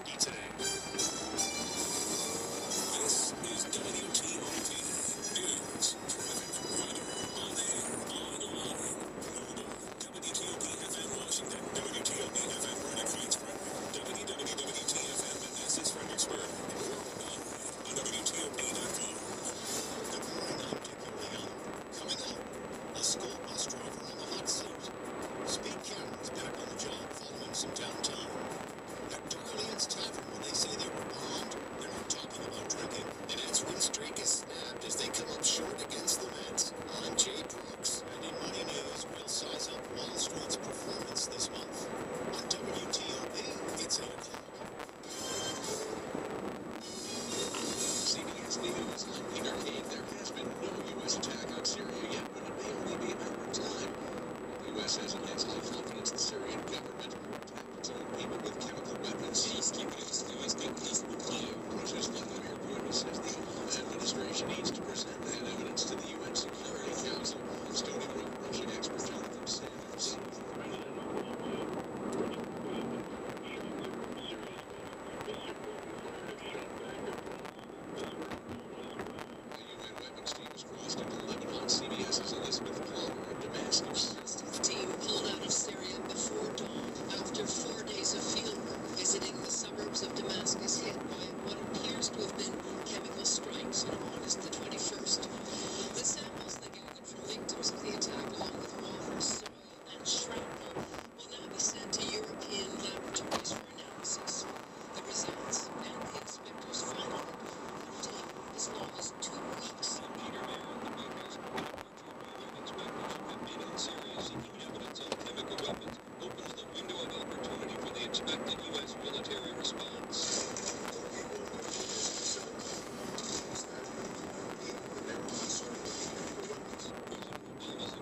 windy today.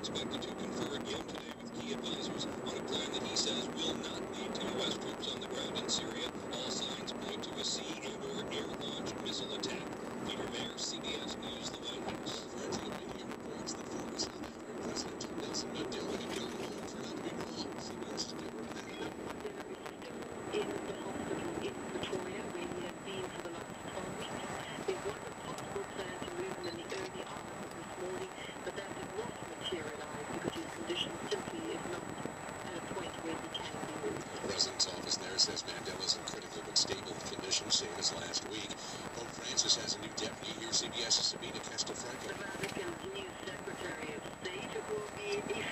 expected to confer again today with key advisors on a plan that he says will not lead to U.S. troops on the ground in Syria. All signs point to a sea and or air-launched missile attack. Peter Maer, CBS News, The White House. says Mandela's in critical but stable condition, same as last week. Pope Francis has a new deputy here, CBS's Sabina Castelfranco. The Vatican's new Secretary of State will be a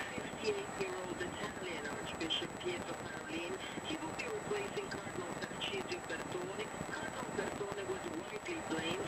58-year-old Italian Archbishop Pietro Parolin. He will be replacing Cardinal Tarcisio Bertone. Cardinal Bertone was widely blamed